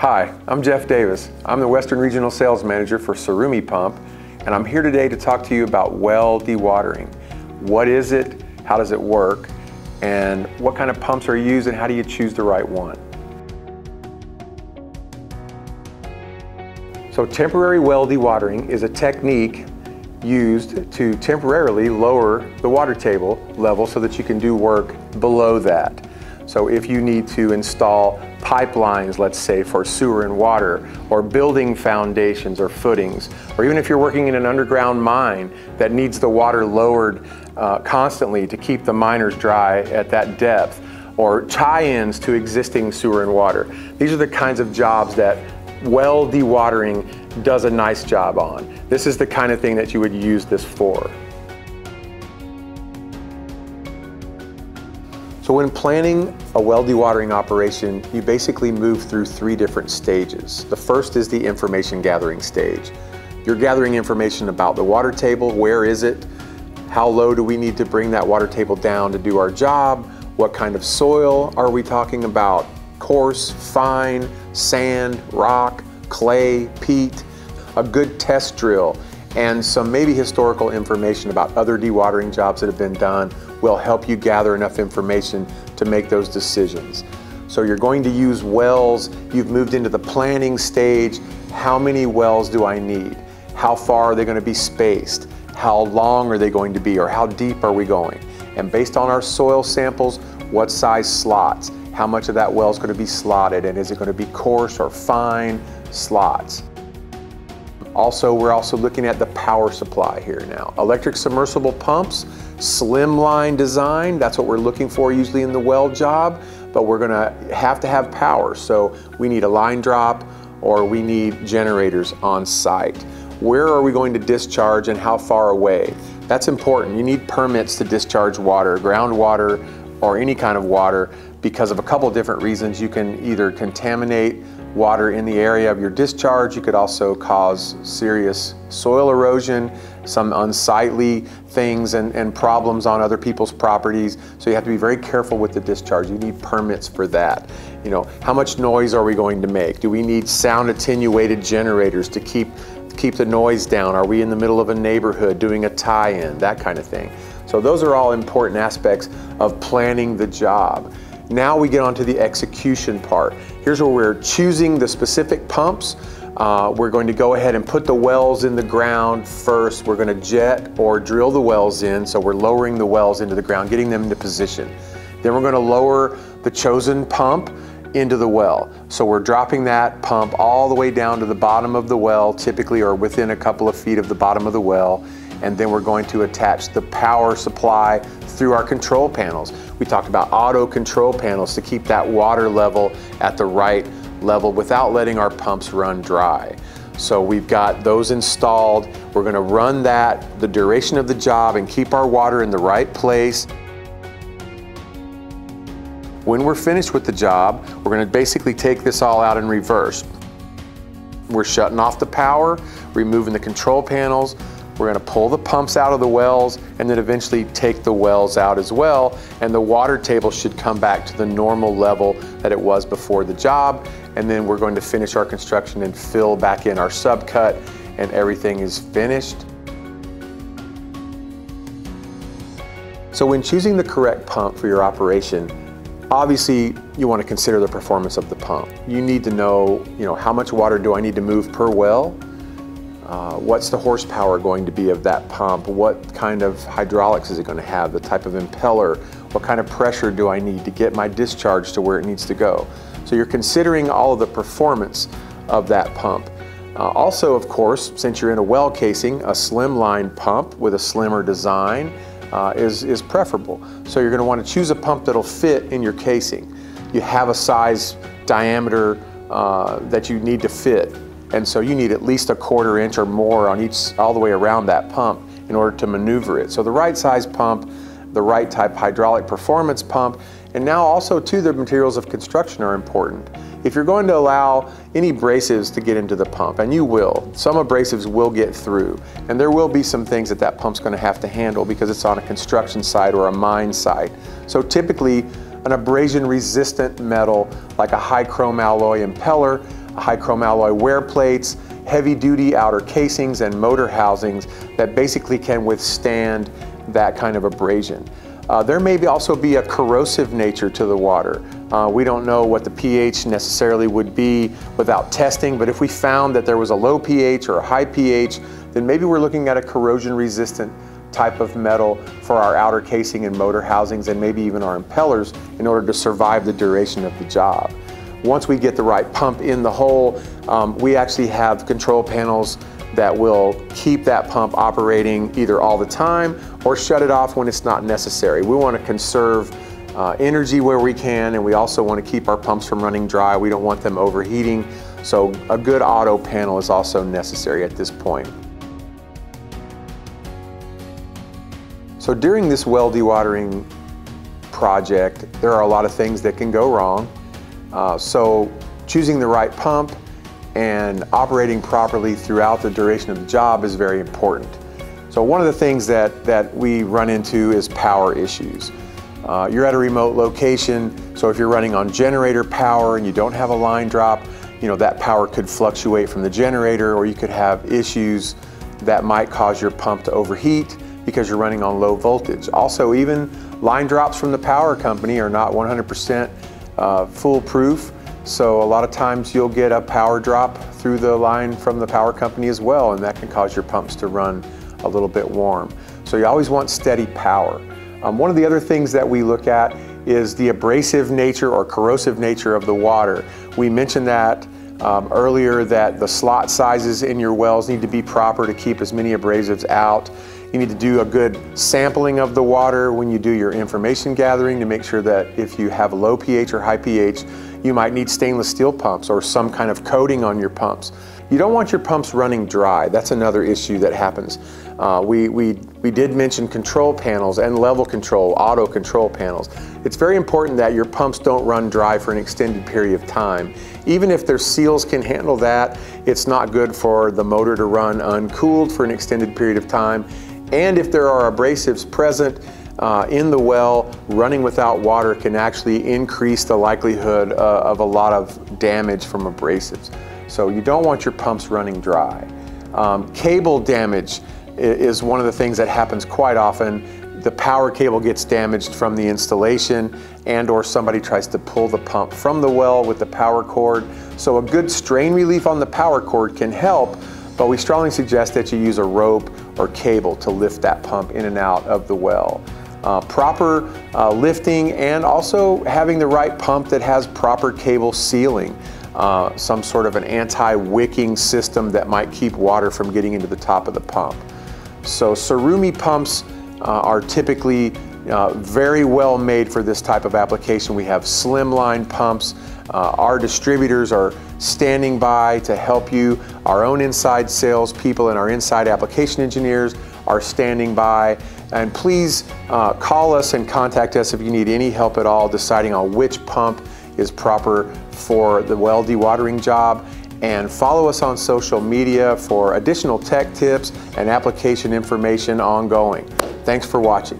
Hi, I'm Jeff Davis. I'm the Western Regional Sales Manager for Tsurumi Pump, and I'm here today to talk to you about well dewatering. What is it? How does it work? And what kind of pumps are used and how do you choose the right one? So temporary well dewatering is a technique used to temporarily lower the water table level so that you can do work below that. So if you need to install pipelines, let's say for sewer and water, or building foundations or footings, or even if you're working in an underground mine that needs the water lowered uh, constantly to keep the miners dry at that depth, or tie-ins to existing sewer and water. These are the kinds of jobs that well dewatering does a nice job on. This is the kind of thing that you would use this for. So when planning a well dewatering operation, you basically move through three different stages. The first is the information gathering stage. You're gathering information about the water table, where is it, how low do we need to bring that water table down to do our job, what kind of soil are we talking about, coarse, fine, sand, rock, clay, peat, a good test drill, and some maybe historical information about other dewatering jobs that have been done will help you gather enough information to make those decisions. So you're going to use wells, you've moved into the planning stage. How many wells do I need? How far are they going to be spaced? How long are they going to be or how deep are we going? And based on our soil samples, what size slots? How much of that well is going to be slotted and is it going to be coarse or fine slots? Also, we're also looking at the power supply here now. Electric submersible pumps, slimline design, that's what we're looking for usually in the well job, but we're gonna have to have power. So we need a line drop or we need generators on site. Where are we going to discharge and how far away? That's important. You need permits to discharge water, groundwater, or any kind of water because of a couple different reasons. You can either contaminate water in the area of your discharge. You could also cause serious soil erosion, some unsightly things and, and problems on other people's properties. So you have to be very careful with the discharge. You need permits for that. You know, how much noise are we going to make? Do we need sound attenuated generators to keep keep the noise down? Are we in the middle of a neighborhood doing a tie-in? That kind of thing. So those are all important aspects of planning the job. Now we get on to the execution part. Here's where we're choosing the specific pumps. Uh, we're going to go ahead and put the wells in the ground first. We're going to jet or drill the wells in, so we're lowering the wells into the ground, getting them into position. Then we're going to lower the chosen pump into the well. So we're dropping that pump all the way down to the bottom of the well, typically or within a couple of feet of the bottom of the well. And then we're going to attach the power supply through our control panels. We talked about auto control panels to keep that water level at the right level without letting our pumps run dry. So we've got those installed. We're gonna run that the duration of the job and keep our water in the right place. When we're finished with the job, we're gonna basically take this all out in reverse. We're shutting off the power, removing the control panels, we're gonna pull the pumps out of the wells and then eventually take the wells out as well. And the water table should come back to the normal level that it was before the job. And then we're going to finish our construction and fill back in our subcut and everything is finished. So when choosing the correct pump for your operation, obviously you want to consider the performance of the pump. You need to know, you know, how much water do I need to move per well? Uh, what's the horsepower going to be of that pump? What kind of hydraulics is it going to have? The type of impeller? What kind of pressure do I need to get my discharge to where it needs to go? So you're considering all of the performance of that pump. Uh, also, of course, since you're in a well casing, a slimline pump with a slimmer design uh, is, is preferable. So you're going to want to choose a pump that'll fit in your casing. You have a size diameter uh, that you need to fit and so you need at least a quarter inch or more on each, all the way around that pump in order to maneuver it. So the right size pump, the right type hydraulic performance pump, and now also too the materials of construction are important. If you're going to allow any abrasives to get into the pump, and you will, some abrasives will get through, and there will be some things that that pump's going to have to handle because it's on a construction site or a mine site. So typically, an abrasion resistant metal like a high chrome alloy impeller high chrome alloy wear plates, heavy duty outer casings and motor housings that basically can withstand that kind of abrasion. Uh, there may be also be a corrosive nature to the water. Uh, we don't know what the pH necessarily would be without testing, but if we found that there was a low pH or a high pH, then maybe we're looking at a corrosion resistant type of metal for our outer casing and motor housings and maybe even our impellers in order to survive the duration of the job. Once we get the right pump in the hole, um, we actually have control panels that will keep that pump operating either all the time or shut it off when it's not necessary. We want to conserve uh, energy where we can and we also want to keep our pumps from running dry. We don't want them overheating. So a good auto panel is also necessary at this point. So during this well dewatering project, there are a lot of things that can go wrong. Uh, so choosing the right pump and operating properly throughout the duration of the job is very important. So one of the things that, that we run into is power issues. Uh, you're at a remote location, so if you're running on generator power and you don't have a line drop, you know, that power could fluctuate from the generator or you could have issues that might cause your pump to overheat because you're running on low voltage. Also, even line drops from the power company are not 100% uh, foolproof. So a lot of times you'll get a power drop through the line from the power company as well, and that can cause your pumps to run a little bit warm. So you always want steady power. Um, one of the other things that we look at is the abrasive nature or corrosive nature of the water. We mentioned that um, earlier that the slot sizes in your wells need to be proper to keep as many abrasives out. You need to do a good sampling of the water when you do your information gathering to make sure that if you have low pH or high pH, you might need stainless steel pumps or some kind of coating on your pumps. You don't want your pumps running dry. That's another issue that happens. Uh, we, we, we did mention control panels and level control, auto control panels. It's very important that your pumps don't run dry for an extended period of time. Even if their seals can handle that, it's not good for the motor to run uncooled for an extended period of time. And if there are abrasives present, uh, in the well, running without water can actually increase the likelihood uh, of a lot of damage from abrasives. So you don't want your pumps running dry. Um, cable damage is one of the things that happens quite often. The power cable gets damaged from the installation and or somebody tries to pull the pump from the well with the power cord. So a good strain relief on the power cord can help, but we strongly suggest that you use a rope or cable to lift that pump in and out of the well. Uh, proper uh, lifting and also having the right pump that has proper cable sealing uh, some sort of an anti-wicking system that might keep water from getting into the top of the pump. So Tsurumi pumps uh, are typically uh, very well made for this type of application. We have slimline pumps. Uh, our distributors are standing by to help you. Our own inside sales people and our inside application engineers are standing by. And please uh, call us and contact us if you need any help at all deciding on which pump is proper for the well dewatering job and follow us on social media for additional tech tips and application information ongoing. Thanks for watching.